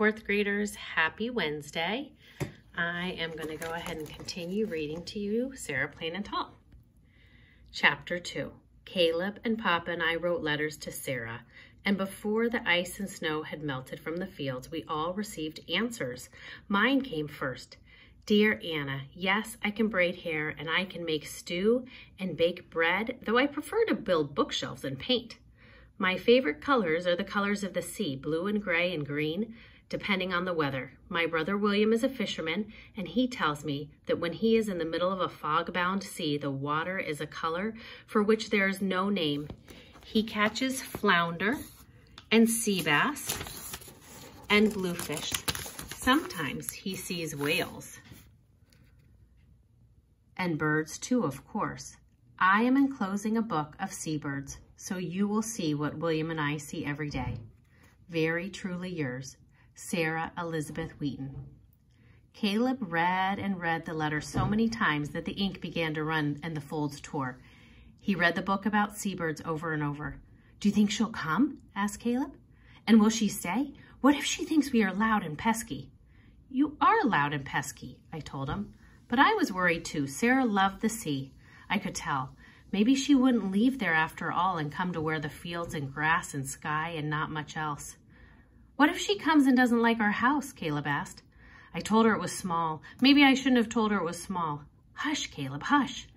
fourth graders, happy Wednesday. I am going to go ahead and continue reading to you Sarah Plain and Tall. Chapter 2 Caleb and Papa and I wrote letters to Sarah, and before the ice and snow had melted from the fields, we all received answers. Mine came first. Dear Anna, yes, I can braid hair and I can make stew and bake bread, though I prefer to build bookshelves and paint. My favorite colors are the colors of the sea, blue and gray and green, depending on the weather. My brother William is a fisherman, and he tells me that when he is in the middle of a fog-bound sea, the water is a color for which there is no name. He catches flounder and sea bass and bluefish. Sometimes he sees whales. And birds too, of course. I am enclosing a book of seabirds so you will see what William and I see every day. Very truly yours, Sarah Elizabeth Wheaton. Caleb read and read the letter so many times that the ink began to run and the folds tore. He read the book about seabirds over and over. Do you think she'll come? asked Caleb. And will she stay? What if she thinks we are loud and pesky? You are loud and pesky, I told him. But I was worried too. Sarah loved the sea. I could tell. Maybe she wouldn't leave there after all and come to where the fields and grass and sky and not much else. What if she comes and doesn't like our house? Caleb asked. I told her it was small. Maybe I shouldn't have told her it was small. Hush, Caleb, hush.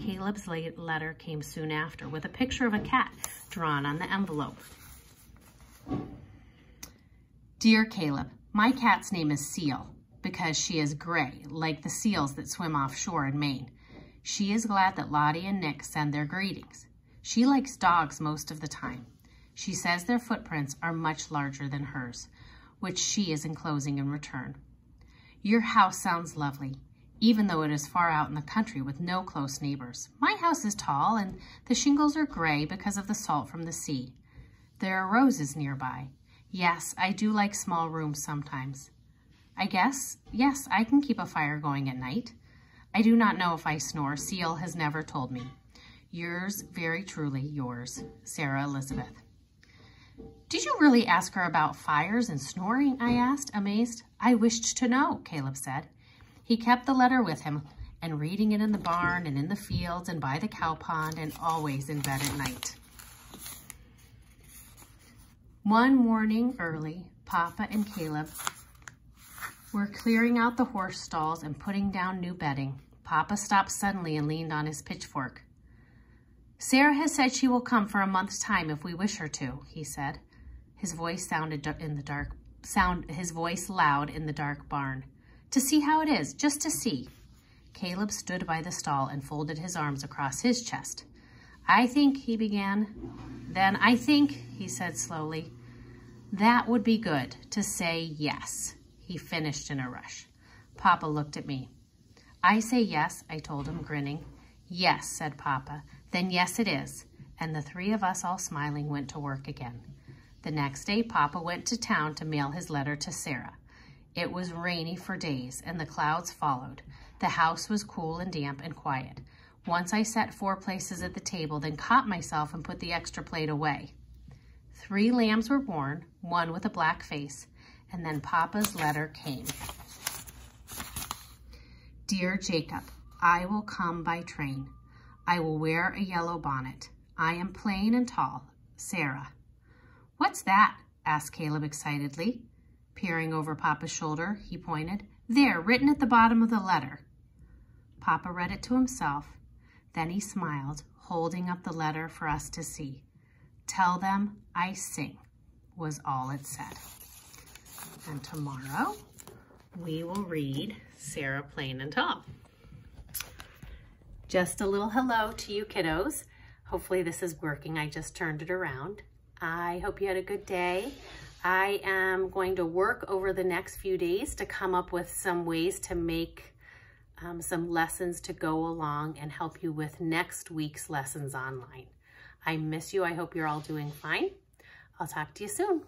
Caleb's letter came soon after with a picture of a cat drawn on the envelope. Dear Caleb, my cat's name is Seal because she is gray, like the seals that swim offshore in Maine. She is glad that Lottie and Nick send their greetings. She likes dogs most of the time. She says their footprints are much larger than hers, which she is enclosing in return. Your house sounds lovely, even though it is far out in the country with no close neighbors. My house is tall and the shingles are gray because of the salt from the sea. There are roses nearby. Yes, I do like small rooms sometimes. I guess, yes, I can keep a fire going at night. I do not know if I snore. Seal has never told me. Yours, very truly yours, Sarah Elizabeth. Did you really ask her about fires and snoring? I asked, amazed. I wished to know, Caleb said. He kept the letter with him and reading it in the barn and in the fields and by the cow pond and always in bed at night. One morning early, Papa and Caleb were clearing out the horse stalls and putting down new bedding. Papa stopped suddenly and leaned on his pitchfork. Sarah has said she will come for a month's time if we wish her to, he said. His voice sounded in the dark, sound, his voice loud in the dark barn. To see how it is, just to see. Caleb stood by the stall and folded his arms across his chest. I think, he began. Then I think, he said slowly, that would be good to say yes he finished in a rush. Papa looked at me. I say yes, I told him, grinning. Yes, said Papa. Then yes it is. And the three of us all smiling went to work again. The next day, Papa went to town to mail his letter to Sarah. It was rainy for days, and the clouds followed. The house was cool and damp and quiet. Once I set four places at the table, then caught myself and put the extra plate away. Three lambs were born, one with a black face, and then Papa's letter came. Dear Jacob, I will come by train. I will wear a yellow bonnet. I am plain and tall. Sarah. What's that? asked Caleb excitedly. Peering over Papa's shoulder, he pointed. There, written at the bottom of the letter. Papa read it to himself. Then he smiled, holding up the letter for us to see. Tell them I sing, was all it said. And tomorrow we will read Sarah Plain and Tall. Just a little hello to you kiddos. Hopefully this is working. I just turned it around. I hope you had a good day. I am going to work over the next few days to come up with some ways to make um, some lessons to go along and help you with next week's lessons online. I miss you. I hope you're all doing fine. I'll talk to you soon.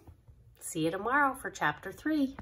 See you tomorrow for chapter three.